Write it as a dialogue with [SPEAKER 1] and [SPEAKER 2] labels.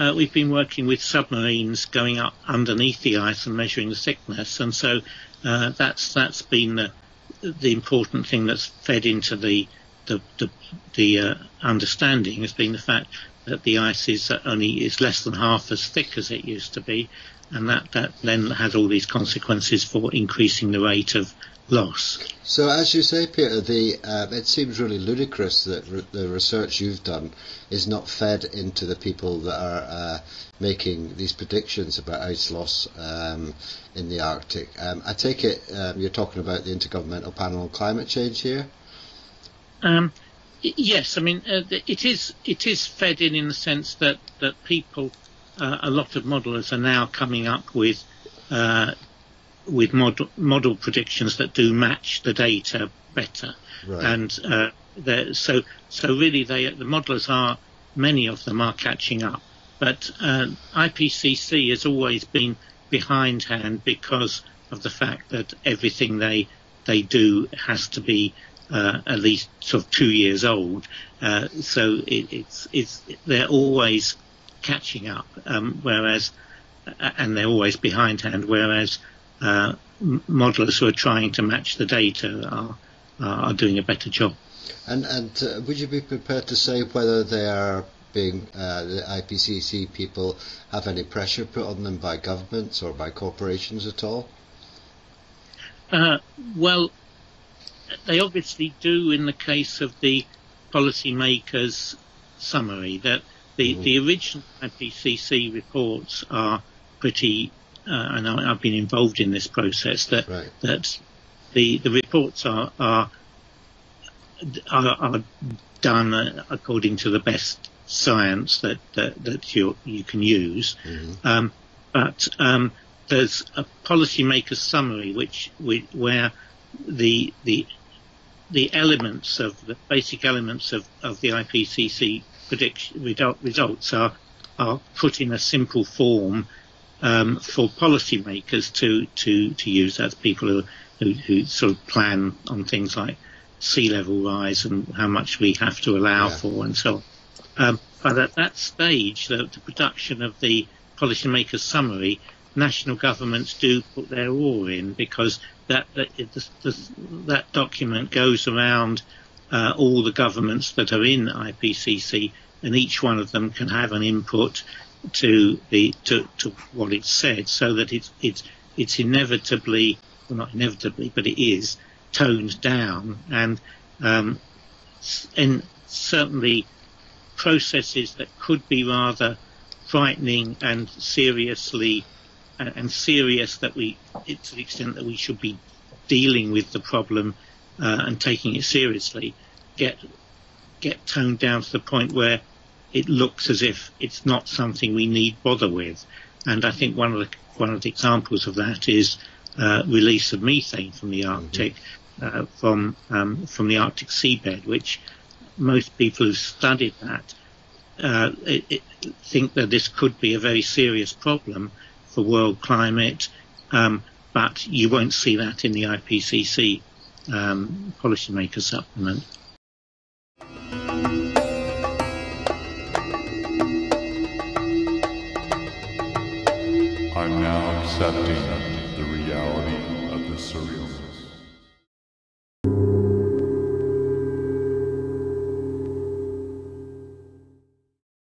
[SPEAKER 1] uh, we've been working with submarines going up underneath the ice and measuring the thickness, and so uh, that's that's been the the important thing that's fed into the the the, the uh, understanding has been the fact that the ice is only is less than half as thick as it used to be, and that that then has all these consequences for increasing the rate of loss.
[SPEAKER 2] So, as you say, Peter, the uh, it seems really ludicrous that re- the research you've done is not fed into the people that are uh, making these predictions about ice loss um, in the Arctic. Um, I take it um, you're talking about the Intergovernmental Panel on Climate Change here.
[SPEAKER 1] Um, yes, I mean uh, it is it is fed in in the sense that that people, uh, a lot of modelers are now coming up with uh, with model, model predictions that do match the data better.
[SPEAKER 2] Right.
[SPEAKER 1] And uh, so, so really, they the modelers are many of them are catching up. But uh, IPCC has always been behindhand because of the fact that everything they they do has to be uh, at least sort of two years old. Uh, so it, it's it's they're always catching up, um, whereas and they're always behindhand. Whereas uh, modelers who are trying to match the data are are doing a better job.
[SPEAKER 2] And and uh, would you be prepared to say whether they are being uh, the IPCC people have any pressure put on them by governments or by corporations at all?
[SPEAKER 1] Uh, well, they obviously do in the case of the policymakers summary that the, mm-hmm. the original IPCC reports are pretty uh, and I, have been involved in this process, that
[SPEAKER 2] right.
[SPEAKER 1] that the the reports are are are, are done uh, according to the best science that that, that you you can use,
[SPEAKER 2] mm-hmm.
[SPEAKER 1] um, but um, there's a policymaker summary which, which where the the the elements of the basic elements of, of the IPCC prediction result, results are are put in a simple form um, for policymakers to, to, to use. That's people who, who, who, sort of plan on things like sea level rise and how much we have to allow yeah. for and so on. Um, but at that stage, the, the production of the policymakers summary, national governments do put their oar in because that that, that document goes around uh, all the governments that are in IPCC, and each one of them can have an input to the to, to what it said, so that it's it's it's inevitably, well not inevitably, but it is toned down, and um, and certainly processes that could be rather frightening and seriously uh, and serious that we to the extent that we should be dealing with the problem uh, and taking it seriously get get toned down to the point where it looks as if it's not something we need bother with. And I think one of the one of the examples of that is uh, release of methane from the Arctic, mm-hmm. uh, from um, from the Arctic seabed, which most people who've studied that uh, it, it think that this could be a very serious problem for world climate, um, but you won't see that in the IPCC um, policymaker supplement.
[SPEAKER 3] Accepting